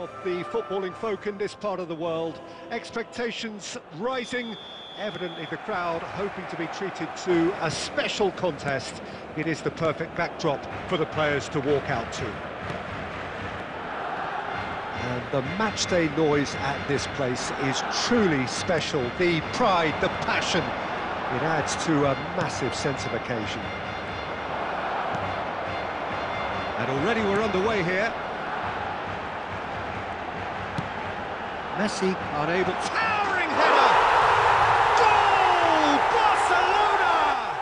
of the footballing folk in this part of the world. Expectations rising, evidently the crowd hoping to be treated to a special contest. It is the perfect backdrop for the players to walk out to. And the matchday noise at this place is truly special. The pride, the passion, it adds to a massive sense of occasion. And already we're underway here. Messi unable. Towering header! Goal! Barcelona!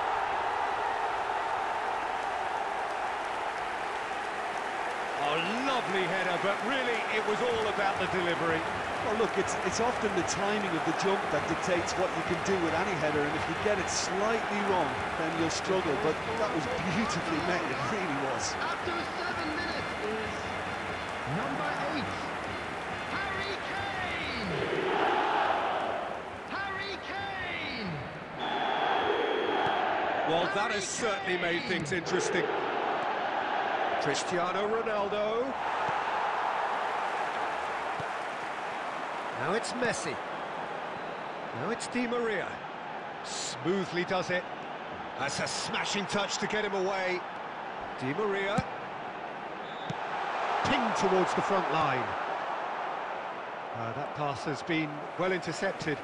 Oh, lovely header, but really it was all about the delivery. Well, look, it's it's often the timing of the jump that dictates what you can do with any header, and if you get it slightly wrong, then you'll struggle. But that was beautifully made, it really was. After seven minutes is number eight, Well, that has certainly made things interesting. Cristiano Ronaldo. Now it's Messi. Now it's Di Maria. Smoothly does it. That's a smashing touch to get him away. Di Maria. Ping towards the front line. Uh, that pass has been well intercepted.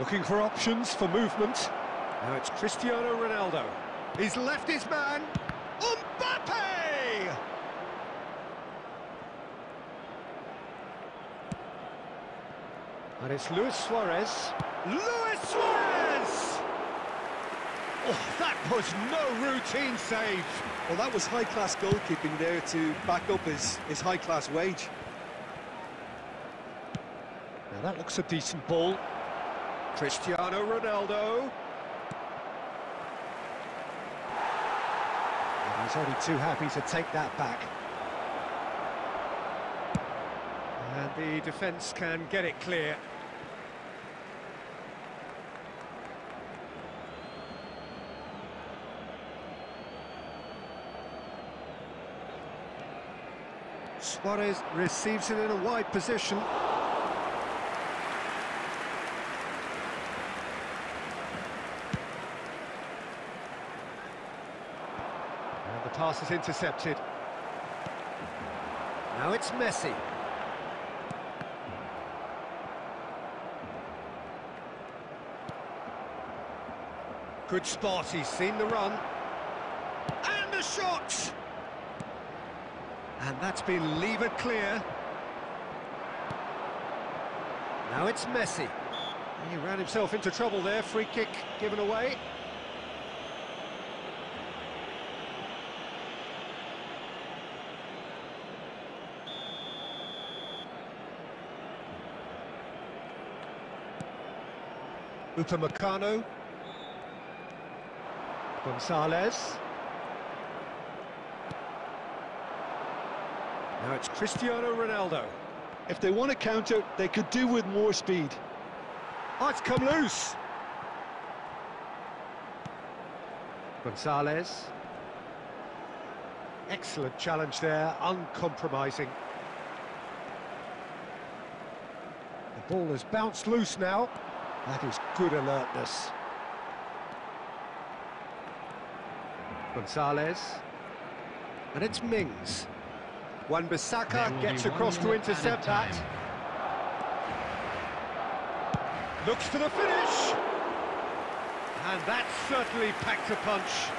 Looking for options for movement. Now it's Cristiano Ronaldo. He's left his man. Mbappe! And it's Luis Suarez. Luis Suarez! Oh, that was no routine save. Well, that was high-class goalkeeping there to back up his, his high-class wage. Now that looks a decent ball. Cristiano Ronaldo. And he's only too happy to take that back. And the defence can get it clear. Suarez receives it in a wide position. The pass is intercepted. Now it's Messi. Good spot, he's seen the run. And the shot! And that's been levered clear. Now it's Messi. He ran himself into trouble there, free kick given away. Upamecano. Gonzalez. Now it's Cristiano Ronaldo. If they want to counter, they could do with more speed. Oh, it's come loose. Gonzalez. Excellent challenge there, uncompromising. The ball has bounced loose now. That is good alertness. Gonzalez. And it's Mings. Wan There Bissaka gets across to intercept that. Looks for the finish. And that certainly packed a punch.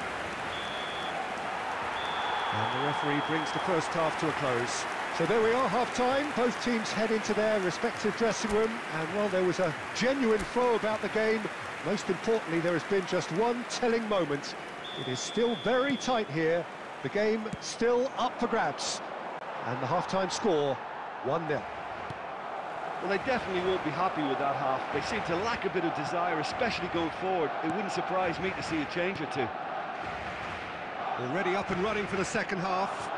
And the referee brings the first half to a close. So there we are, half-time. Both teams head into their respective dressing room. And while there was a genuine flow about the game, most importantly, there has been just one telling moment. It is still very tight here. The game still up for grabs. And the half-time score, 1-0. Well, they definitely won't be happy with that half. They seem to lack a bit of desire, especially going forward. It wouldn't surprise me to see a change or two. Already up and running for the second half.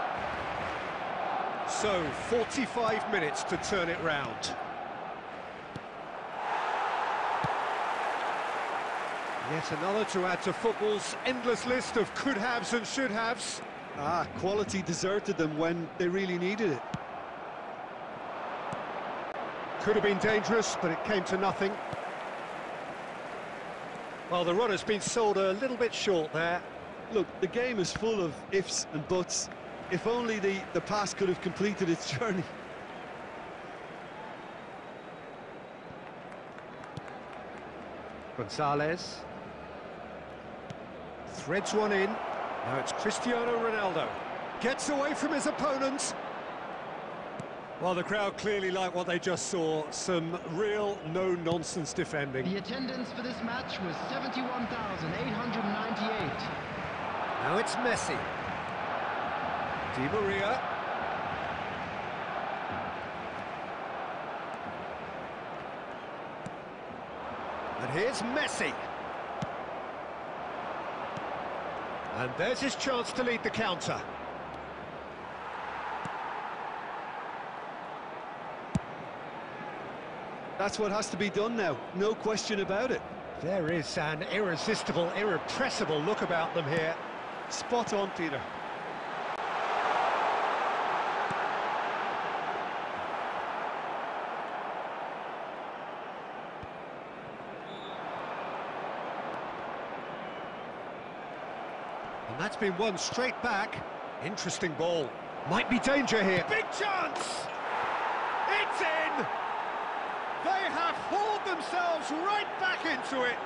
So, 45 minutes to turn it round. Yet another to add to football's endless list of could-haves and should-haves. Ah, quality deserted them when they really needed it. Could have been dangerous, but it came to nothing. Well, the run has been sold a little bit short there. Look, the game is full of ifs and buts. If only the, the pass could have completed its journey. Gonzalez. Threads one in. Now it's Cristiano Ronaldo. Gets away from his opponents. Well, the crowd clearly like what they just saw. Some real no-nonsense defending. The attendance for this match was 71,898. Now it's Messi. Di Maria. And here's Messi. And there's his chance to lead the counter. That's what has to be done now, no question about it. There is an irresistible, irrepressible look about them here. Spot on, Peter. And that's been one straight back. Interesting ball. Might be danger here. Big chance! It's in! They have hauled themselves right back into it.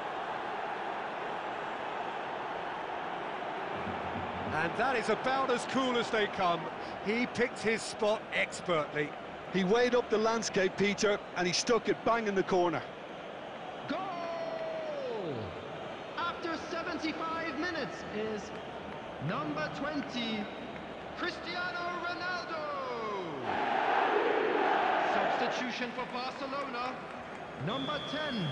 And that is about as cool as they come. He picked his spot expertly. He weighed up the landscape, Peter, and he stuck it bang in the corner. Goal! After 75 minutes is number 20, Cristiano Ronaldo. Substitution for Barcelona, number 10.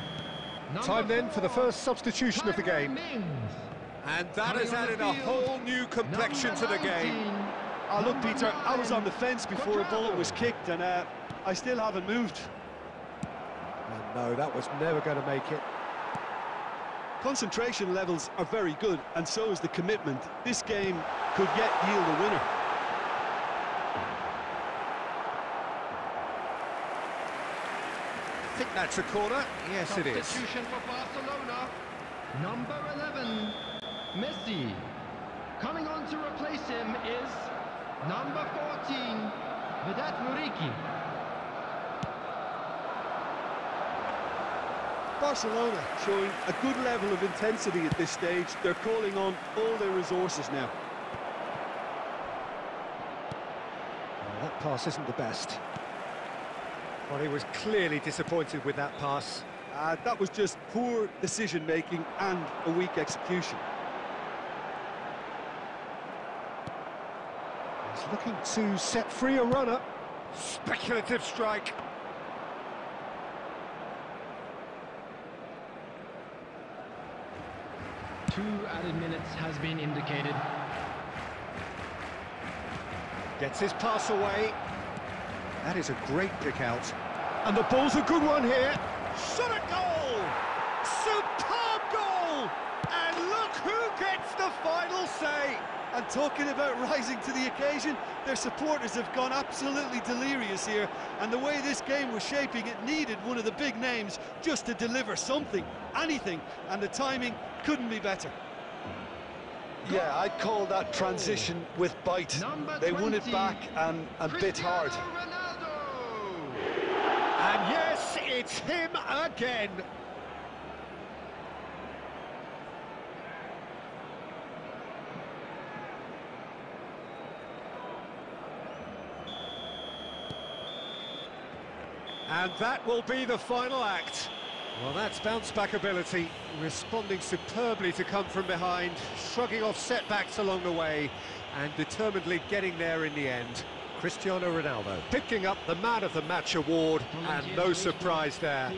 Number Time then for the first substitution of the game. Mings. And that Coming has on the added a whole new complexion to number the game. 19, Ah, look, number Peter, I was on the fence before a bullet was kicked, and uh, I still haven't moved. And no, that was never going to make it. Concentration levels are very good, and so is the commitment. This game could yet yield a winner. I think that's a corner. Yes, it is. Substitution for Barcelona, number 11, Messi. Coming on to replace him is number 14, Vedat Muriqi. Barcelona showing a good level of intensity at this stage. They're calling on all their resources now. Oh, that pass isn't the best. Well, he was clearly disappointed with that pass. Uh, that was just poor decision-making and a weak execution. He's looking to set free a runner. Speculative strike. Two added minutes has been indicated. Gets his pass away. That is a great pick out. And the ball's a good one here. Shot a goal! Superb goal! And look who gets the final say! And talking about rising occasion, their supporters have gone absolutely delirious here. And the way this game was shaping, it needed one of the big names just to deliver something, anything. And the timing couldn't be better. Yeah, I'd call that transition with bite. They won it back and, and bit hard. Cristiano Ronaldo. And yes, it's him again. And that will be the final act. Well, that's bounce-back ability, responding superbly to come from behind, shrugging off setbacks along the way, and determinedly getting there in the end. Cristiano Ronaldo picking up the Man of the Match award, and no surprise there.